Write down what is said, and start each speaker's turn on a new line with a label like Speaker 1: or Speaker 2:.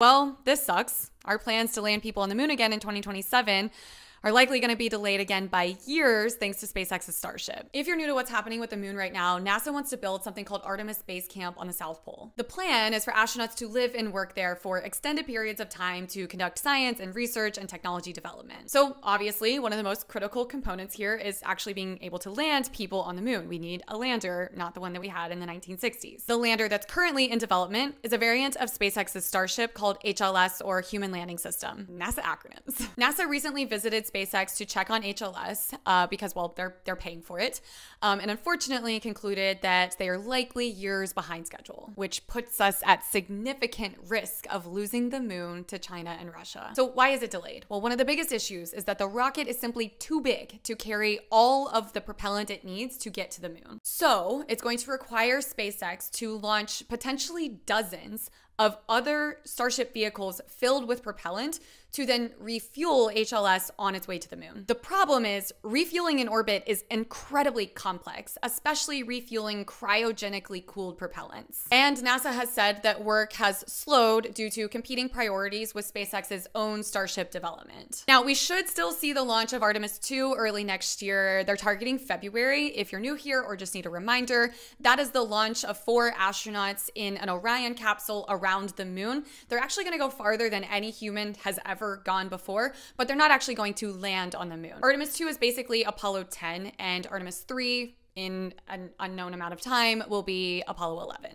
Speaker 1: Well, this sucks. Our plans to land people on the moon again in 2027 are likely going to be delayed again by years thanks to SpaceX's Starship. If you're new to what's happening with the moon right now, NASA wants to build something called Artemis Base Camp on the South Pole. The plan is for astronauts to live and work there for extended periods of time to conduct science and research and technology development. So, obviously, one of the most critical components here is actually being able to land people on the moon. We need a lander, not the one that we had in the 1960s. The lander that's currently in development is a variant of SpaceX's Starship called HLS or Human Landing System. NASA acronyms. NASA recently visited SpaceX to check on HLS uh, because, well, they're they're paying for it, um, and unfortunately concluded that they are likely years behind schedule, which puts us at significant risk of losing the moon to China and Russia. So why is it delayed? Well, one of the biggest issues is that the rocket is simply too big to carry all of the propellant it needs to get to the moon. So it's going to require SpaceX to launch potentially dozens of other Starship vehicles filled with propellant to then refuel HLS on its way to the moon. The problem is, refueling in orbit is incredibly complex, especially refueling cryogenically cooled propellants. And NASA has said that work has slowed due to competing priorities with SpaceX's own Starship development. Now, we should still see the launch of Artemis 2 early next year. They're targeting February. If you're new here or just need a reminder, that is the launch of four astronauts in an Orion capsule around the moon. They're actually going to go farther than any human has ever ever gone before, but they're not actually going to land on the moon. Artemis 2 is basically Apollo 10, and Artemis 3 in an unknown amount of time will be Apollo 11.